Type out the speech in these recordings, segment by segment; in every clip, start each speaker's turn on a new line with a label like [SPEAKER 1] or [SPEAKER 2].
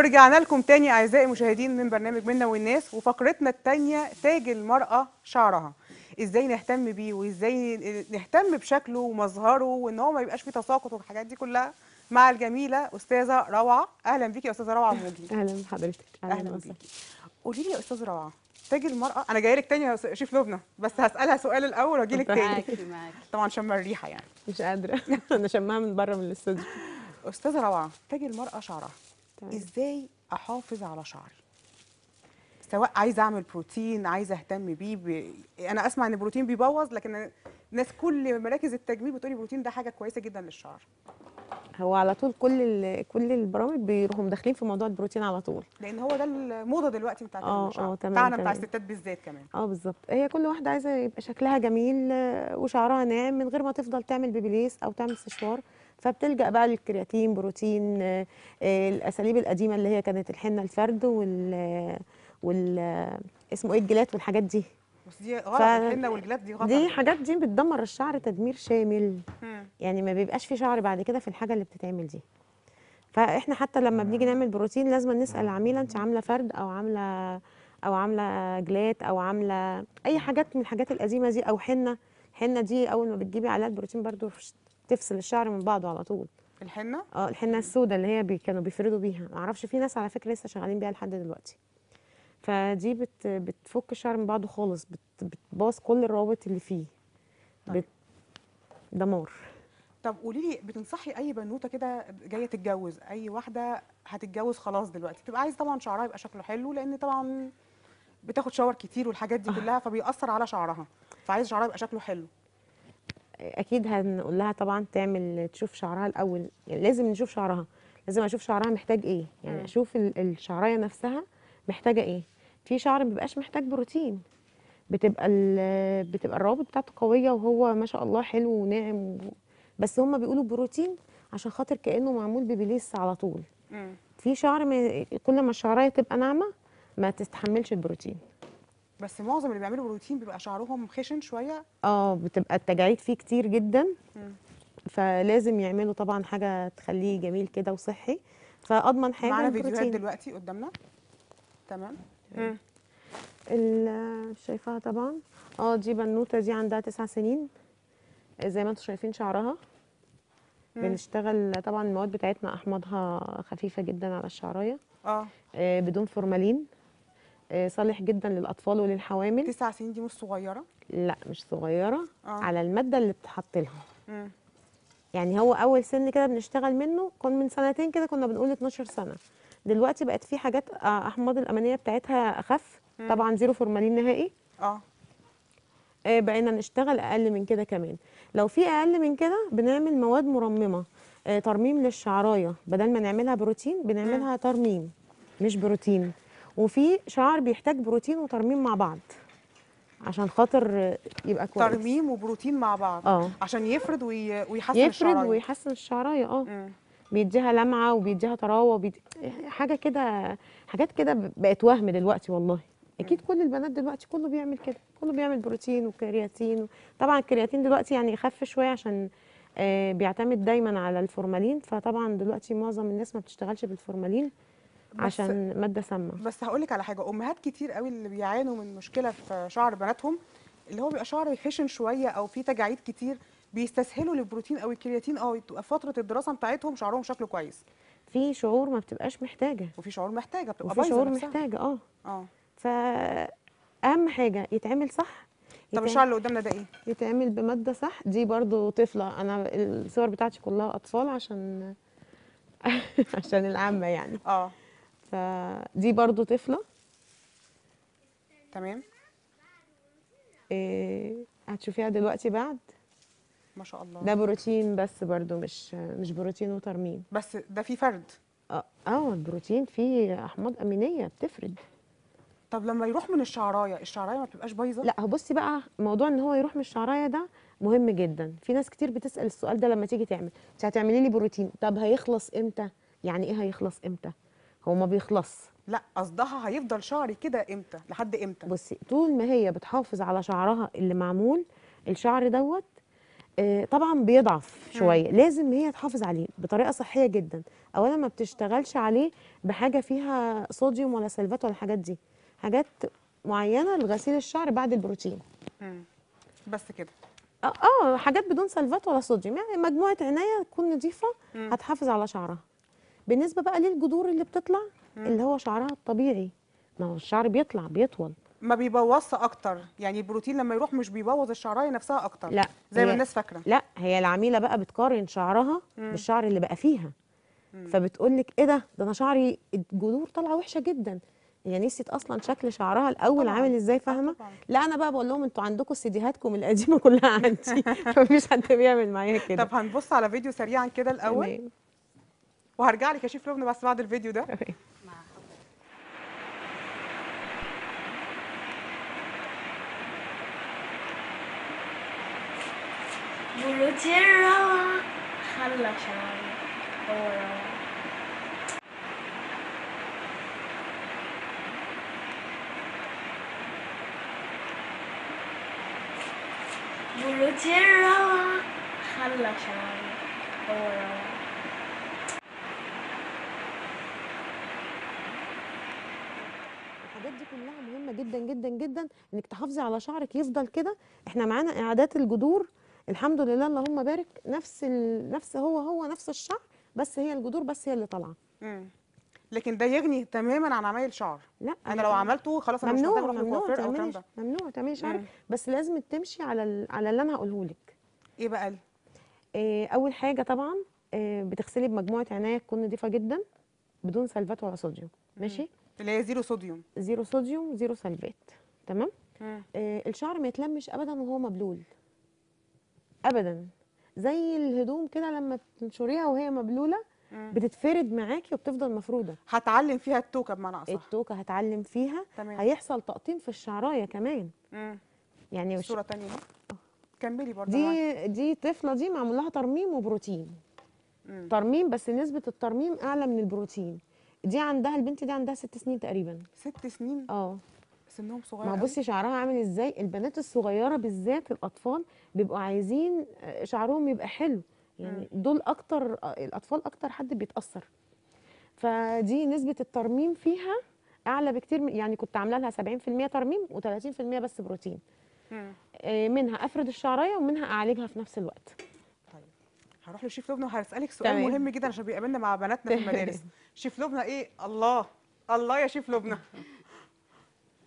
[SPEAKER 1] ورجعنا لكم تاني أعزائي المشاهدين من برنامج منا والناس وفقرتنا التانية تاج المرأة شعرها. إزاي نهتم بيه وإزاي نهتم بشكله ومظهره وإن هو ما يبقاش فيه تساقط والحاجات دي كلها مع الجميلة أستاذة روعة. أهلا بيكي يا أستاذة روعة. موجي
[SPEAKER 2] أهلا بحضرتك.
[SPEAKER 1] أهلا
[SPEAKER 2] وسهلا.
[SPEAKER 1] بيكي. قولي لي يا أستاذة روعة تاج المرأة أنا جاي لك تاني يا شيف لبنى بس هسألها سؤال الأول وأجي لك تاني.
[SPEAKER 3] معاكي معاكي.
[SPEAKER 1] طبعا شم الريحة يعني.
[SPEAKER 2] مش قادرة. أنا شمها من بره من الاستوديو.
[SPEAKER 1] أستاذة روعة تاج المرأة شعرها.
[SPEAKER 2] تمام.
[SPEAKER 1] إزاي أحافظ على شعري؟ سواء عايزه أعمل بروتين عايزه أهتم بيه ب... أنا أسمع إن البروتين بيبوظ لكن الناس كل مراكز التجميل بتقولي البروتين ده حاجة كويسة جدا للشعر.
[SPEAKER 2] هو على طول كل كل البرامج بيروحوا مداخلين في موضوع البروتين على طول.
[SPEAKER 1] لأن هو ده الموضة دلوقتي بتاعت
[SPEAKER 2] آه،
[SPEAKER 1] الشعر.
[SPEAKER 2] آه، تمام،
[SPEAKER 1] بتاعنا بتاع. الستات بالذات كمان.
[SPEAKER 2] آه بالظبط. هي كل واحدة عايزة يبقى شكلها جميل آه، وشعرها ناعم من غير ما تفضل تعمل بيبيليس أو تعمل سشوار فبتلجأ بقى للكرياتين بروتين آه، آه، الأساليب القديمة اللي هي كانت الحنة الفرد وال وال اسمه إيه الجلات والحاجات دي.
[SPEAKER 1] بس دي غلط
[SPEAKER 2] ف-
[SPEAKER 1] الحنة والجلاد دي غلط.
[SPEAKER 2] دي حاجات دي بتدمر الشعر تدمير شامل.
[SPEAKER 1] مم.
[SPEAKER 2] يعني ما بيبقاش في شعر بعد كده في الحاجة اللي بتتعمل دي. فإحنا حتى لما بنيجي نعمل بروتين لازم نسأل العميله انت عاملة فرد أو عاملة أو عاملة جلات أو عاملة أي حاجات من الحاجات القديمة دي أو حنة. الحنة دي أول ما بتجيبي عليها البروتين فش- تفصل الشعر من بعضه على طول.
[SPEAKER 1] الحنة؟
[SPEAKER 2] آه الحنة السوداء اللي هي بي كانوا بيفردوا بيها. ما أعرفش في ناس على فكرة لسه شغالين بيها لحد دلوقتي. فدي بت بتفك الشعر من بعضه خالص بت بتبوظ كل الروابط اللي فيه.
[SPEAKER 1] طيب.
[SPEAKER 2] بت دمار
[SPEAKER 1] طب قولي لي بتنصحي أي بنوتة كده جاية تتجوز؟ أي واحدة هتتجوز خلاص دلوقتي؟ تبقى عايزه طبعا شعرها يبقى شكله حلو لأن طبعا بتاخد شاور كتير والحاجات دي كلها فبيأثر على شعرها. فعايزه شعرها يبقى شكله حلو.
[SPEAKER 2] أكيد هنقول لها طبعا تعمل تشوف شعرها الأول يعني لازم نشوف شعرها لازم أشوف شعرها محتاج إيه يعني. أشوف ال- الشعراية نفسها محتاجة إيه في شعر ما بيبقاش محتاج بروتين بتبقى ال- بتبقى الروابط بتاعته قوية وهو ما شاء الله حلو وناعم. بس هم بيقولوا بروتين عشان خاطر كأنه معمول ببليس على طول. في شعر ما كل ما الشعراية تبقى ناعمة ما تستحملش البروتين
[SPEAKER 1] بس معظم اللي بيعملوا بروتين بيبقى شعرهم خشن شوية.
[SPEAKER 2] آه بتبقى التجاعيد فيه كتير جدا.
[SPEAKER 1] مم.
[SPEAKER 2] فلازم يعملوا طبعا حاجة تخليه جميل كده وصحي. فأضمن حاجة
[SPEAKER 1] معانا فيديوهات دلوقتي قدامنا. تمام.
[SPEAKER 2] شايفاها طبعا. آه دي بنوتة دي عندها تسع سنين. زي ما أنتم شايفين شعرها.
[SPEAKER 1] مم.
[SPEAKER 2] بنشتغل طبعا المواد بتاعتنا أحماضها خفيفة جدا على الشعراية.
[SPEAKER 1] آه.
[SPEAKER 2] آه، بدون فورمالين. صالح جدا للأطفال وللحوامل.
[SPEAKER 1] تسع سنين دي مش صغيرة؟
[SPEAKER 2] لا مش صغيرة.
[SPEAKER 1] آه.
[SPEAKER 2] على المادة اللي بتحط لها. يعني هو أول سن كده بنشتغل منه كان من سنتين كده كنا بنقول 12 سنة. دلوقتي بقت في حاجات آه، أحماض الامينيه بتاعتها أخف.
[SPEAKER 1] مم.
[SPEAKER 2] طبعا zero فورمالين نهائي.
[SPEAKER 1] آه.
[SPEAKER 2] آه، بقينا نشتغل أقل من كده كمان. لو في أقل من كده بنعمل مواد مرممة. آه، ترميم للشعراية. بدل ما نعملها بروتين بنعملها ترميم مش بروتين. وفي شعر بيحتاج بروتين وترميم مع بعض عشان خاطر يبقى كويس.
[SPEAKER 1] ترميم وبروتين مع بعض
[SPEAKER 2] آه.
[SPEAKER 1] عشان يفرد وي... ويحسن
[SPEAKER 2] يفرد
[SPEAKER 1] الشعراية.
[SPEAKER 2] ويحسن الشعراية
[SPEAKER 1] آه.
[SPEAKER 2] بيديها لمعة وبيديها طراوة وبيدي... حاجة كده حاجات كده بقت وهم دلوقتي والله. أكيد كل البنات دلوقتي كله بيعمل كده كله بيعمل بروتين وكرياتين طبعا الكرياتين دلوقتي يعني خف شوية عشان آه بيعتمد دايما على الفورمالين فطبعا دلوقتي معظم الناس ما بتشتغلش بالفورمالين. عشان مادة سامة.
[SPEAKER 1] بس هقول لك على حاجة أمهات كتير قوي اللي بيعانوا من مشكلة في شعر بناتهم اللي هو بيبقى شعر خشن شوية أو فيه تجاعيد كتير بيستسهلوا للبروتين أو الكرياتين آه تبقى فترة الدراسة بتاعتهم شعرهم شكله كويس.
[SPEAKER 2] في شعور ما بتبقاش محتاجة.
[SPEAKER 1] وفي شعور محتاجة بتبقى
[SPEAKER 2] وفي شعور
[SPEAKER 1] نفسها.
[SPEAKER 2] محتاجة آه.
[SPEAKER 1] آه.
[SPEAKER 2] فاهم حاجة يتعمل صح.
[SPEAKER 1] طب الشعر اللي قدامنا ده إيه؟
[SPEAKER 2] يتعمل بمادة صح. دي برضو طفلة أنا الصور بتاعتي كلها أطفال عشان عشان العامة يعني.
[SPEAKER 1] آه.
[SPEAKER 2] فدي برضو طفلة.
[SPEAKER 1] تمام.
[SPEAKER 2] إيه هتشوفيها دلوقتي بعد.
[SPEAKER 1] ما شاء الله.
[SPEAKER 2] ده بروتين بس برضو مش مش بروتين وترميم.
[SPEAKER 1] بس ده فيه فرد.
[SPEAKER 2] آه آه البروتين فيه أحماض أمينية بتفرد.
[SPEAKER 1] طب لما يروح من الشعراية الشعراية ما بتبقاش بايظة؟
[SPEAKER 2] لا هو بصي بقى موضوع إن هو يروح من الشعراية ده مهم جدا. في ناس كتير بتسأل السؤال ده لما تيجي تعمل أنت هتعملي لي بروتين طب هيخلص إمتى؟ يعني إيه هيخلص إمتى؟ هو ما بيخلص.
[SPEAKER 1] لا قصدها هيفضل شعري كده إمتى؟ لحد إمتى؟
[SPEAKER 2] بصي طول ما هي بتحافظ على شعرها اللي معمول الشعر دوت آه، طبعا بيضعف شوية. لازم هي تحافظ عليه بطريقة صحية جدا. اولا ما بتشتغلش عليه بحاجة فيها صوديوم ولا سلفات ولا الحاجات دي. حاجات معينة لغسيل الشعر بعد البروتين.
[SPEAKER 1] مم. بس كده.
[SPEAKER 2] آه آه، حاجات بدون سلفات ولا صوديوم. يعني مجموعة عناية تكون
[SPEAKER 1] نظيفة.
[SPEAKER 2] هتحافظ على شعرها. بالنسبة بقى للجذور اللي بتطلع اللي هو شعرها الطبيعي. ما هو الشعر بيطلع بيطول.
[SPEAKER 1] ما بيبوظش أكتر. يعني البروتين لما يروح مش بيبوظ الشعرايه نفسها أكتر
[SPEAKER 2] لا
[SPEAKER 1] زي ما الناس فاكرة.
[SPEAKER 2] لا هي العميلة بقى بتقارن شعرها بالشعر اللي بقى فيها. فبتقول لك إيه ده؟ ده أنا شعري الجذور طالعة وحشة جدا. هي نسيت أصلا شكل شعرها الأول
[SPEAKER 1] طبعاً.
[SPEAKER 2] عامل إزاي
[SPEAKER 1] آه فاهمة.
[SPEAKER 2] لا أنا بقى بقول لهم أنتوا عندكم سيديهاتكم القديمة كلها عندي. فمفيش حد بيعمل معايا كده.
[SPEAKER 1] طب هنبص على فيديو سريعا كده
[SPEAKER 2] الأول.
[SPEAKER 1] وهرجع لك يا شيف لبنى بس بعد الفيديو ده.
[SPEAKER 2] تمام.
[SPEAKER 3] بروتين روعة خلى شعري هو روعة بروتين روعة خلى شعري هو روعة
[SPEAKER 2] الحاجات دي كلها مهمه جدا جدا إنك تحافظي على شعرك يفضل كده. إحنا معانا إعادات الجذور. الحمد لله اللهم بارك. نفس ال... نفس هو هو نفس الشعر بس هي الجذور بس هي اللي
[SPEAKER 1] طالعة. لكن ده يغني تماما عن عمايل شعر.
[SPEAKER 2] لا
[SPEAKER 1] أنا لو عملته خلاص أنا مش
[SPEAKER 2] ممنوع
[SPEAKER 1] محتاجه أروح
[SPEAKER 2] ممنوع تعملي ممنوع تعملي شعرك. بس لازم تمشي على ال... على اللي أنا هقوله لك.
[SPEAKER 1] إيه بقى
[SPEAKER 2] إيه أول حاجة طبعا إيه بتغسلي بمجموعة عناية تكون نظيفه جدا بدون سلفات ولا صوديوم. ماشي؟
[SPEAKER 1] اللي هي zero صوديوم.
[SPEAKER 2] zero صوديوم zero سلفات. تمام. إيه الشعر ما يتلمش ابدا وهو مبلول. ابدا. زي الهدوم كده لما تنشريها وهي مبلولة
[SPEAKER 1] مم.
[SPEAKER 2] بتتفرد معاكي وبتفضل مفرودة.
[SPEAKER 1] هتعلم فيها التوكة بمعنى أصح.
[SPEAKER 2] التوكة هتعلم فيها.
[SPEAKER 1] تمام.
[SPEAKER 2] هيحصل تقطيم في الشعراية كمان.
[SPEAKER 1] مم.
[SPEAKER 2] يعني
[SPEAKER 1] صورة تانية اهي كملي برضه.
[SPEAKER 2] دي دي طفلة دي معمول لها ترميم وبروتين.
[SPEAKER 1] مم.
[SPEAKER 2] ترميم بس نسبة الترميم أعلى من البروتين. دي عندها البنت دي عندها ست سنين تقريبا.
[SPEAKER 1] ست سنين؟
[SPEAKER 2] آه.
[SPEAKER 1] سنهم صغير
[SPEAKER 2] ما. بصي شعرها عامل إزاي البنات الصغيرة بالذات الأطفال بيبقوا عايزين آه، شعرهم يبقى حلو يعني دول أكتر آه، الأطفال أكتر حد بيتأثر فدي نسبة الترميم فيها أعلى بكتير يعني كنت عاملة لها 70% ترميم و30% بس بروتين
[SPEAKER 1] مم.
[SPEAKER 2] آه، منها أفرد الشعراية ومنها أعالجها في نفس الوقت
[SPEAKER 1] طيب هروح لشيف لبنى وهسألك سؤال
[SPEAKER 2] تمام.
[SPEAKER 1] مهم جدا عشان بيقابلنا مع بناتنا في. المدارس شيف لبنى إيه الله الله يا شيف لبنى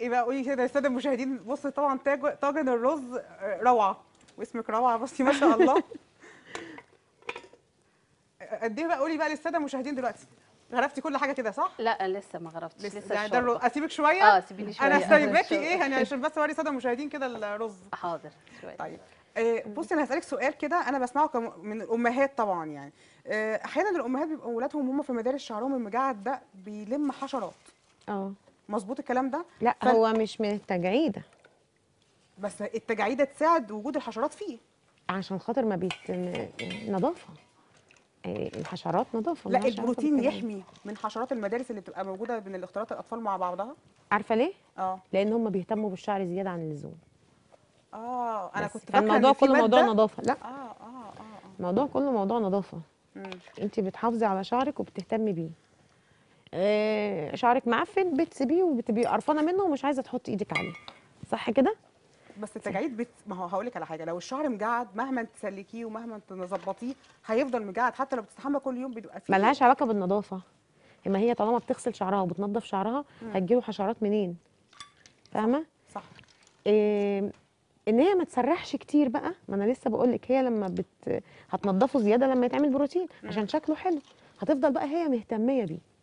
[SPEAKER 1] إيه بقى؟ قولي كده للساده المشاهدين بصي طبعا تاج- طاجن الرز آه، روعة. واسمك روعة بصي ما شاء الله. قد إيه بقى؟ قولي بقى للساده المشاهدين دلوقتي. غرفتي كل حاجة كده صح؟
[SPEAKER 4] لا لسه ما غرفتش
[SPEAKER 1] لسه,
[SPEAKER 4] لسه
[SPEAKER 1] يعني ده الرز. أسيبك شوية.
[SPEAKER 4] آه سيبيني شوية.
[SPEAKER 1] أنا سايباكي. إيه يعني عشان بس أوري الساده المشاهدين كده الرز.
[SPEAKER 4] حاضر شوية.
[SPEAKER 1] طيب. آه، بصي أنا هسألك سؤال كده أنا بسمعه من الأمهات طبعا يعني. آه، أحيانا الأمهات بيبقوا اولادهم هم في مدارس شعرهم المجعد ده بيلم حشرات.
[SPEAKER 2] آه.
[SPEAKER 1] مظبوط الكلام ده؟
[SPEAKER 2] لا
[SPEAKER 1] فال-
[SPEAKER 2] هو مش من التجعيدة.
[SPEAKER 1] بس التجاعيده تساعد وجود الحشرات فيه.
[SPEAKER 2] عشان خاطر ما بيت نظافة. آه، الحشرات نظافة
[SPEAKER 1] لا البروتين. يحمي من حشرات المدارس اللي بتبقى موجودة من الاختلاط الأطفال مع بعضها.
[SPEAKER 2] عارفة ليه؟
[SPEAKER 1] آه.
[SPEAKER 2] لأن هم بيهتموا بالشعر زيادة عن اللزوم.
[SPEAKER 1] آه
[SPEAKER 2] أنا.
[SPEAKER 1] كنت فاكرة في
[SPEAKER 2] كله موضوع نظافة. لا.
[SPEAKER 1] آه آه آه آه.
[SPEAKER 2] الموضوع كله موضوع
[SPEAKER 1] نظافة.
[SPEAKER 2] انت بتحافظي على شعرك وبتهتمي بيه. آه، شعرك معفن بتسيبيه وبتبقي قرفانة منه ومش عايزة تحطي إيدك عليه. صح كده؟
[SPEAKER 1] بس التجاعيد بت... ما هو هقول لك على حاجة لو الشعر مجعد مهما تسلكيه ومهما تظبطيه هيفضل مجعد حتى لو بتستحمى كل يوم بيبقى فيه
[SPEAKER 2] ملهاش علاقة بالنظافة. اما هي طالما بتغسل شعرها وبتنظف شعرها هتجيله حشرات منين؟ فاهمة؟
[SPEAKER 1] صح.
[SPEAKER 2] إيه ان هي ما تسرحش كتير بقى ما أنا لسه بقول لك هي لما بت هتنضفه زيادة لما يتعمل بروتين عشان شكله حلو. هتفضل بقى هي مهتمية بيه.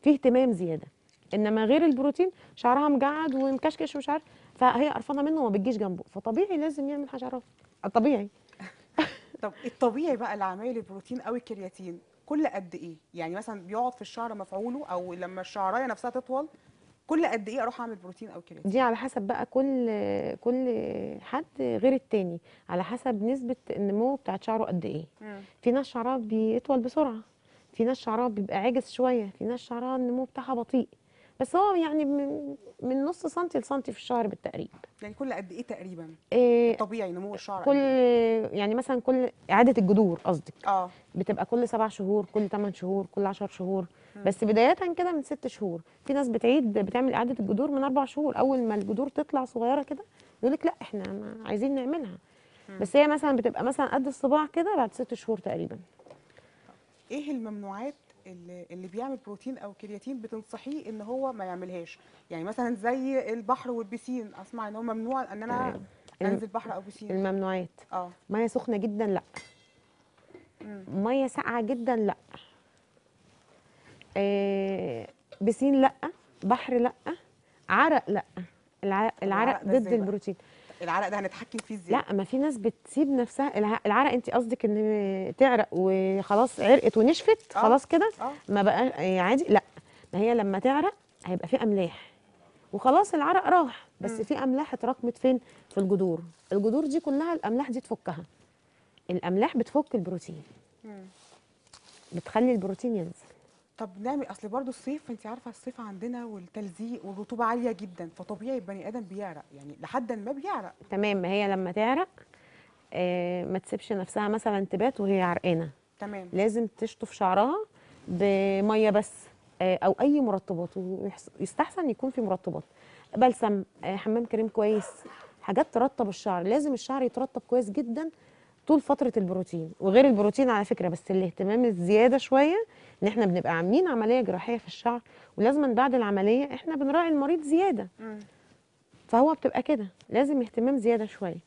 [SPEAKER 2] في اهتمام زيادة. إنما غير البروتين شعرها مجعد ومكشكش ومش عارف فهي قرفانة منه وما بتجيش جنبه. فطبيعي لازم يعمل حشرات طبيعي.
[SPEAKER 1] طب الطبيعي بقى لعمايل البروتين أو الكرياتين كل قد إيه؟ يعني مثلا بيقعد في الشعر مفعوله أو لما الشعرايه نفسها تطول كل قد إيه أروح أعمل بروتين أو كرياتين؟
[SPEAKER 2] دي على حسب بقى كل كل حد غير التاني على حسب نسبة النمو بتاعت شعره قد إيه.
[SPEAKER 1] مم.
[SPEAKER 2] في ناس شعرها بيطول بسرعة. في ناس شعرها بيبقى عاجز شوية في ناس شعرها النمو بتاعها بطيء. بس هو يعني من, من نص سنتي لسنتي في الشهر بالتقريب.
[SPEAKER 1] يعني كل قد إيه تقريبا؟
[SPEAKER 2] إيه
[SPEAKER 1] طبيعي نمو الشعر
[SPEAKER 2] كل
[SPEAKER 1] إيه؟
[SPEAKER 2] يعني مثلا كل إعادة الجذور قصدك.
[SPEAKER 1] آه.
[SPEAKER 2] بتبقى كل سبع شهور كل ثمان شهور كل عشر شهور. بس بداية كده من ست شهور. في ناس بتعيد بتعمل إعادة الجذور من أربع شهور. أول ما الجذور تطلع صغيرة كده يقول لك لأ إحنا ما عايزين نعملها. بس هي مثلا بتبقى مثلا قد الصباع كده بعد ست شهور تقريبا.
[SPEAKER 1] إيه الممنوعات اللي, اللي بيعمل بروتين أو كرياتين بتنصحيه ان هو ما يعملهاش؟ يعني مثلا زي البحر والبسين أسمع إن هو ممنوع إن
[SPEAKER 2] أنا.
[SPEAKER 1] أنزل بحر أو بسين.
[SPEAKER 2] الممنوعات.
[SPEAKER 1] آه.
[SPEAKER 2] مية سخنة جدا لأ. مية ساقعة جدا لأ. آه بسين لأ بحر لأ عرق لأ. الع- العرق
[SPEAKER 1] ده
[SPEAKER 2] ضد
[SPEAKER 1] إزاي بقى؟ العرق ده هنتحكم فيه إزاي؟
[SPEAKER 2] لا ما في ناس بتسيب نفسها. الع- العرق انت قصدك ان تعرق وخلاص عرقت ونشفت
[SPEAKER 1] آه.
[SPEAKER 2] خلاص كده؟
[SPEAKER 1] آه.
[SPEAKER 2] ما بقى آه، عادي. لا ما هي لما تعرق هيبقى في أملاح. وخلاص العرق راح. بس. في أملاح اتراكمت فين؟ في الجذور. الجذور دي كلها الأملاح دي تفكها. الأملاح بتفك البروتين. بتخلي البروتين ينزل.
[SPEAKER 1] طب نعمل أصل برضو الصيف انت عارفة الصيف عندنا والتلزيق والرطوبة عالية جدا فطبيعي البني آدم بيعرق يعني لحد ما بيعرق.
[SPEAKER 2] تمام ما هي لما تعرق آه ما تسيبش نفسها مثلا تبات وهي عرقانة.
[SPEAKER 1] تمام.
[SPEAKER 2] لازم تشطف شعرها بمية بس آه، أو أي مرطبات ويستحسن يكون في مرطبات. بلسم آه، حمام كريم كويس حاجات ترطب الشعر لازم الشعر يترطب كويس جدا طول فترة البروتين وغير البروتين على فكرة بس الاهتمام الزيادة شوية إن إحنا بنبقى عاملين عملية جراحية في الشعر ولازم بعد العملية إحنا بنراعي المريض
[SPEAKER 1] زيادة.
[SPEAKER 2] فهو بتبقى كده لازم اهتمام زيادة شوية.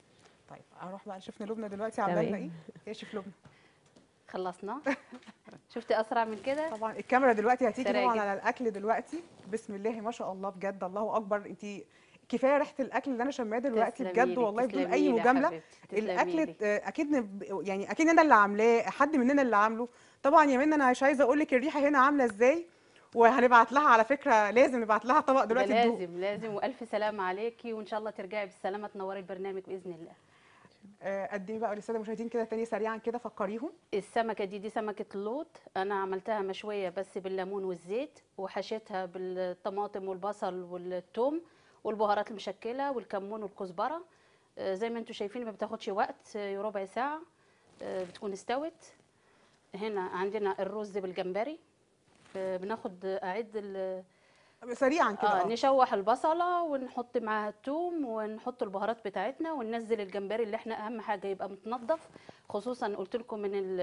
[SPEAKER 1] طيب أروح بقى شفنا لبنى دلوقتي عامله لنا
[SPEAKER 2] تمام.
[SPEAKER 1] إيه؟ إيه شوف لبنى.
[SPEAKER 4] خلصنا. شفتي أسرع من كده؟
[SPEAKER 1] طبعا الكاميرا دلوقتي هتيجي طبعا. على الأكل دلوقتي. بسم الله ما شاء الله بجد الله أكبر. انت كفاية ريحة الأكل اللي أنا شماه دلوقتي بجد والله بدون
[SPEAKER 4] أي
[SPEAKER 1] مجاملة. الأكل أكيد يعني أكيد أنا اللي عاملاه حد مننا اللي عامله. طبعا يا منى أنا مش عايزة أقول لك الريحة هنا عاملة إزاي وهنبعت لها على فكرة لازم نبعت لها طبق دلوقتي.
[SPEAKER 4] لازم لازم وألف سلامة عليكي وإن شاء الله ترجعي بالسلامة تنوري البرنامج بإذن الله.
[SPEAKER 1] آه، قد إيه بقى للساده المشاهدين كده تاني سريعا كده فكريهم؟
[SPEAKER 4] السمكة دي دي سمكة اللوط أنا عملتها مشوية بس بالليمون والزيت وحشيتها بالطماطم والبصل والثوم والبهارات المشكلة والكمون والكزبرة. آه، زي ما أنتم شايفين ما بتاخدش وقت آه، ربع ساعة آه، بتكون استوت. هنا عندنا الرز بالجمبري. آه، بناخد أعد ال-
[SPEAKER 1] سريعا كده آه
[SPEAKER 4] نشوح البصلة ونحط معاها الثوم ونحط البهارات بتاعتنا وننزل الجمبري اللي إحنا أهم حاجة يبقى متنضف خصوصا قلت لكم من ال-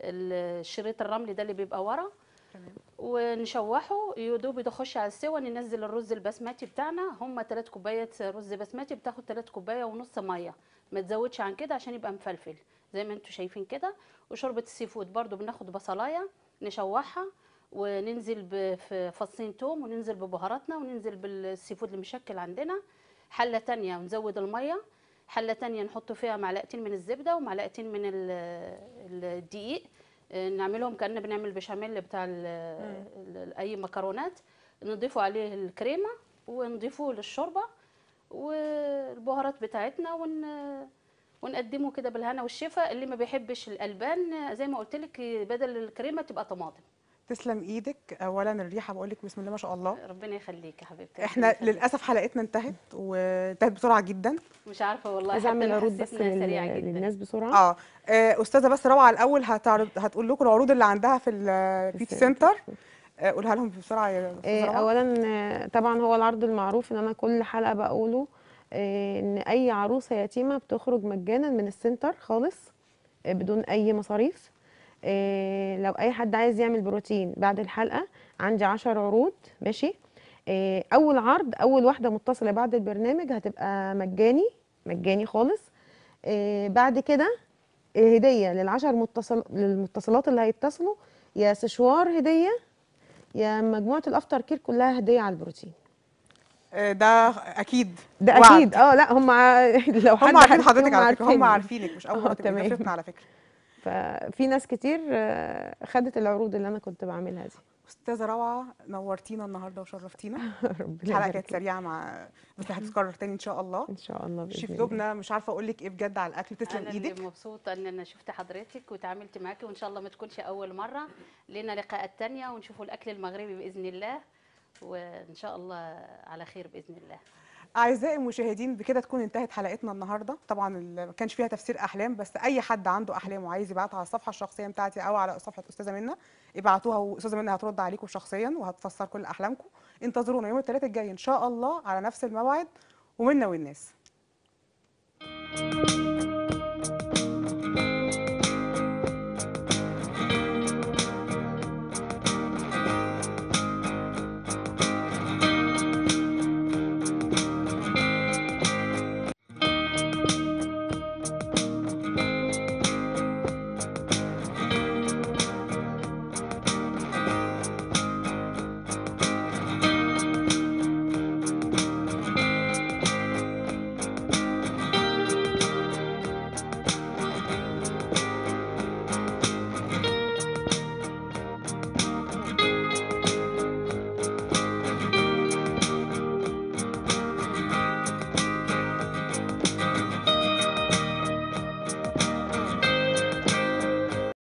[SPEAKER 4] ال- الشريط الرملي ده اللي بيبقى ورا. ونشوحه. يدوب يخش على السوا ننزل الرز البسمتي بتاعنا. هم 3 كوبايات رز بسمتي بتاخد 3 كوباية ونص مية. ما تزودش عن كده عشان يبقى مفلفل. زي ما أنتم شايفين كده. وشوربة ال seafood برده بناخد بصلاية نشوحها وننزل ب- في فصين توم وننزل ببهاراتنا وننزل بال seafood المشكل عندنا. حلة تانية ونزود المية. حلة تانية نحط فيها معلقتين من الزبدة ومعلقتين من ال- ال- الدقيق. نعملهم كأن بنعمل بشاميل بتاع أي مكرونات. نضيفوا عليه الكريمة ونضيفه للشوربة والبهارات بتاعتنا ون ونقدمه كده بالهنا والشفا. اللي ما بيحبش الألبان آه، زي ما قلت لك بدل الكريمة تبقى طماطم.
[SPEAKER 1] تسلم إيدك. اولا الريحة بقول لك بسم الله ما شاء الله.
[SPEAKER 4] ربنا يخليك يا حبيبتي
[SPEAKER 1] إحنا
[SPEAKER 4] يخليك.
[SPEAKER 1] للأسف حلقتنا انتهت وانتهت بسرعة جدا.
[SPEAKER 4] مش عارفة والله
[SPEAKER 2] عايزة
[SPEAKER 4] أعمل
[SPEAKER 2] عروض بس لل-
[SPEAKER 4] سريعة جدا.
[SPEAKER 2] للناس بسرعة.
[SPEAKER 1] آه آه، أستاذة بس روعة الأول هتعرض هتقول لكم العروض اللي عندها في ال
[SPEAKER 2] beauty
[SPEAKER 1] ال c- center آه، قولها لهم بسرعة يا أستاذة
[SPEAKER 2] آه،
[SPEAKER 1] روعة.
[SPEAKER 2] اولا آه، طبعا هو العرض المعروف إن أنا كل حلقة بقوله آه، إن أي عروسة يتيمة بتخرج مجانا من السنتر خالص آه، بدون أي مصاريف. آه، لو أي حد عايز يعمل بروتين بعد الحلقة عندي عشر عروض ماشي؟ آه، أول عرض أول واحدة متصلة بعد البرنامج هتبقى مجاني مجاني خالص. آه، بعد كده آه، هدية للعشر متصل للمتصلات اللي هيتصلوا يا سشوار هدية يا مجموعة ال after care كلها هدية على البروتين.
[SPEAKER 1] آه، ده أكيد.
[SPEAKER 2] ده. أكيد. آه لا هم لو حد
[SPEAKER 1] هم عارفين
[SPEAKER 2] عارف-
[SPEAKER 1] حضرتك على فكرة. هم. عارفينك. مش أول
[SPEAKER 2] آه،
[SPEAKER 1] مره. ضيفتنا على فكرة.
[SPEAKER 2] ففي ناس كتير آه، خدت العروض اللي أنا كنت بعملها دي.
[SPEAKER 1] أستاذة روعة نورتينا النهارده وشرفتينا.
[SPEAKER 2] ربنا الحلقة
[SPEAKER 1] كانت. سريعة مع بس هتتكرر تاني إن شاء الله.
[SPEAKER 2] إن شاء الله
[SPEAKER 1] شيف
[SPEAKER 2] باذن الله.
[SPEAKER 1] لبنى مش عارفة أقول لك إيه بجد على الأكل تسلم
[SPEAKER 4] أنا
[SPEAKER 1] إيدك.
[SPEAKER 4] اللي مبسوطة إن أنا شفت حضرتك وتعاملت معاكي وإن شاء الله ما تكونش أول مرة. لنا لقاءات تانية ونشوفوا الأكل المغربي بإذن الله وإن شاء الله على خير بإذن الله.
[SPEAKER 1] أعزائي المشاهدين بكده تكون انتهت حلقتنا النهارده. طبعا ما كانش فيها تفسير أحلام بس أي حد عنده أحلام وعايز يبعتها على الصفحة الشخصية بتاعتي أو على صفحة أستاذة منى ابعتوها واستاذه منى هترد عليكم شخصيا وهتفسر كل أحلامكم. انتظرونا يوم الثلاثاء الجاي إن شاء الله على نفس الموعد ومنا والناس.